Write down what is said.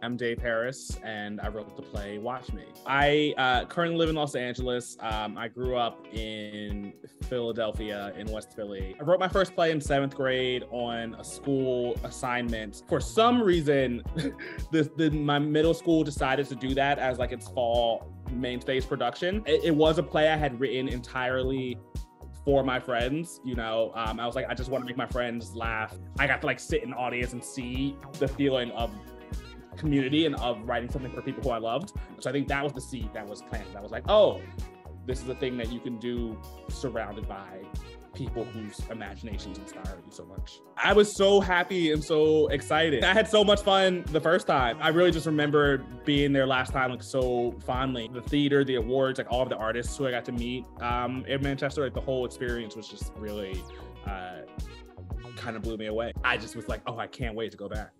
I'm Dave Harris, and I wrote the play Watch Me. I uh, currently live in Los Angeles. Um, I grew up in Philadelphia, in West Philly. I wrote my first play in seventh grade on a school assignment. For some reason, the, the, my middle school decided to do that as like its fall main stage production. It, it was a play I had written entirely for my friends. You know, um, I was like, I just want to make my friends laugh. I got to like sit in the audience and see the feeling of community and of writing something for people who I loved. So I think that was the seed that was planted. I was like, oh, this is a thing that you can do surrounded by people whose imaginations inspire you so much. I was so happy and so excited. I had so much fun the first time. I really just remember being there last time like so fondly. The theater, the awards, like all of the artists who I got to meet um, in Manchester, like the whole experience was just really uh, kind of blew me away. I just was like, oh, I can't wait to go back.